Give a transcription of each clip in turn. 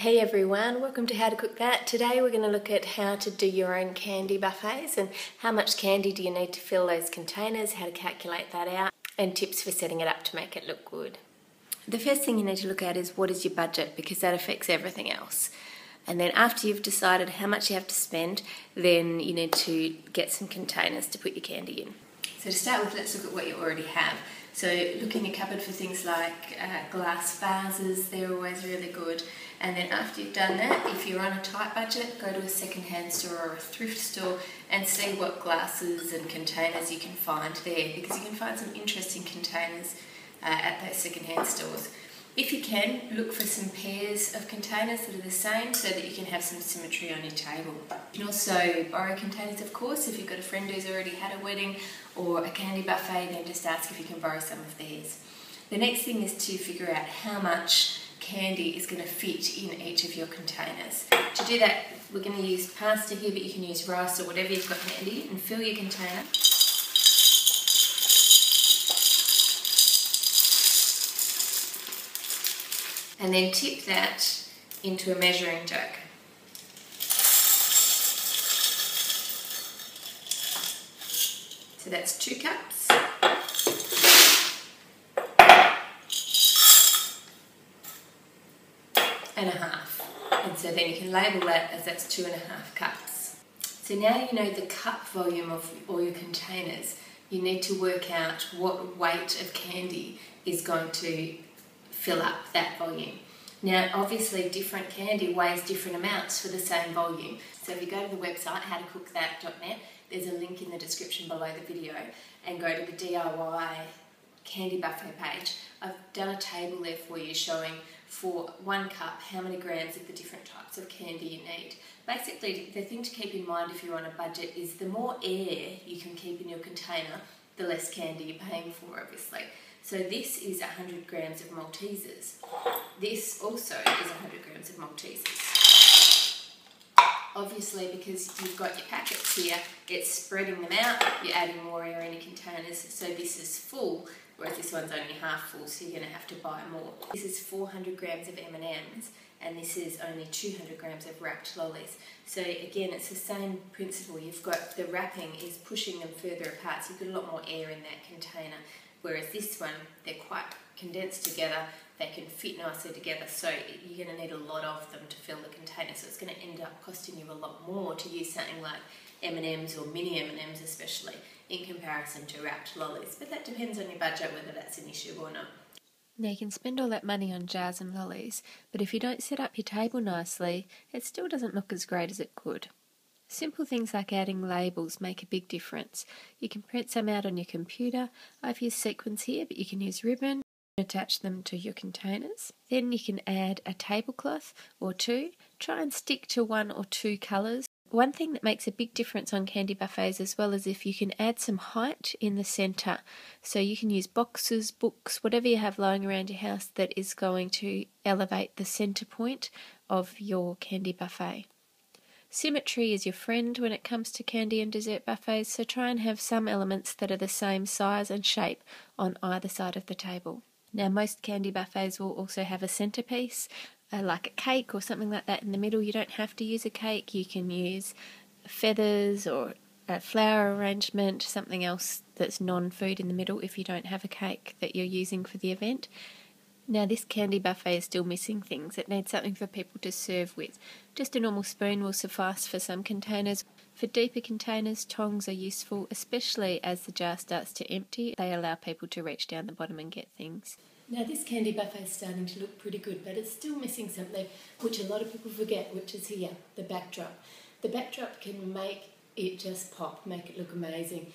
Hey everyone, welcome to How to Cook That. Today we're going to look at how to do your own candy buffets and how much candy do you need to fill those containers, how to calculate that out, and tips for setting it up to make it look good. The first thing you need to look at is what is your budget because that affects everything else. And then after you've decided how much you have to spend, then you need to get some containers to put your candy in. So to start with, let's look at what you already have. So look in your cupboard for things like uh, glass vases, they're always really good. And then after you've done that, if you're on a tight budget, go to a second-hand store or a thrift store and see what glasses and containers you can find there because you can find some interesting containers uh, at those second-hand stores. If you can, look for some pairs of containers that are the same so that you can have some symmetry on your table. You can also borrow containers, of course, if you've got a friend who's already had a wedding or a candy buffet, then just ask if you can borrow some of theirs. The next thing is to figure out how much candy is going to fit in each of your containers. To do that, we're going to use pasta here, but you can use rice or whatever you've got handy and fill your container. And then tip that into a measuring jug. So that's two cups. and a half. And so then you can label that as that's two and a half cups. So now you know the cup volume of all your containers, you need to work out what weight of candy is going to fill up that volume. Now, obviously, different candy weighs different amounts for the same volume. So if you go to the website, howtocookthat.net, there's a link in the description below the video, and go to the DIY candy buffet page. I've done a table there for you showing for one cup how many grams of the different types of candy you need. Basically, the thing to keep in mind if you're on a budget is the more air you can keep in your container, the less candy you're paying for, obviously. So this is 100 grams of Maltesers. This also is 100 grams of Maltesers. Obviously, because you've got your packets here, it's spreading them out, you're adding more air in your containers, so this is full, whereas this one's only half full, so you're going to have to buy more. This is 400 grams of M&Ms, and this is only 200 grams of wrapped lollies. So again, it's the same principle. You've got the wrapping is pushing them further apart, so you've got a lot more air in that container. Whereas this one, they're quite condensed together, they can fit nicely together, so you're going to need a lot of them to fill the container. So it's going to end up costing you a lot more to use something like M&Ms or mini M&Ms especially in comparison to wrapped lollies. But that depends on your budget whether that's an issue or not. Now you can spend all that money on jars and lollies, but if you don't set up your table nicely, it still doesn't look as great as it could. Simple things like adding labels make a big difference. You can print some out on your computer. I've used sequins here, but you can use ribbon, and attach them to your containers. Then you can add a tablecloth or two. Try and stick to one or two colours. One thing that makes a big difference on candy buffets as well is if you can add some height in the centre. So you can use boxes, books, whatever you have lying around your house that is going to elevate the centre point of your candy buffet. Symmetry is your friend when it comes to candy and dessert buffets, so try and have some elements that are the same size and shape on either side of the table. Now, most candy buffets will also have a centerpiece, like a cake or something like that in the middle. You don't have to use a cake, you can use feathers or a flower arrangement, something else that's non food in the middle if you don't have a cake that you're using for the event. Now, this candy buffet is still missing things. It needs something for people to serve with. Just a normal spoon will suffice for some containers. For deeper containers, tongs are useful, especially as the jar starts to empty. They allow people to reach down the bottom and get things. Now, this candy buffet is starting to look pretty good, but it's still missing something which a lot of people forget, which is here the backdrop. The backdrop can make it just pop, make it look amazing.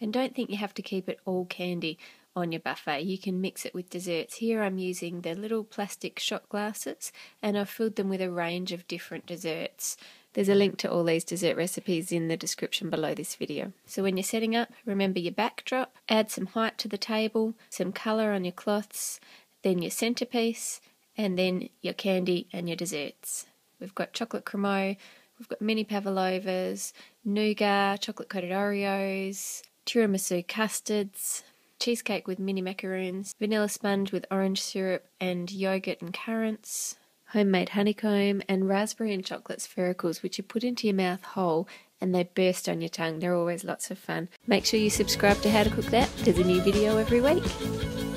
And don't think you have to keep it all candy on your buffet. You can mix it with desserts. Here I'm using the little plastic shot glasses and I've filled them with a range of different desserts. There's a link to all these dessert recipes in the description below this video. So when you're setting up, remember your backdrop, add some height to the table, some colour on your cloths, then your centerpiece, and then your candy and your desserts. We've got chocolate crémeux, we've got mini pavlovas, nougat, chocolate coated Oreos, tiramisu custards, cheesecake with mini macaroons, vanilla sponge with orange syrup and yogurt and currants, homemade honeycomb, and raspberry and chocolate sphericals, which you put into your mouth whole and they burst on your tongue. They're always lots of fun. Make sure you subscribe to How to Cook That. There's a new video every week.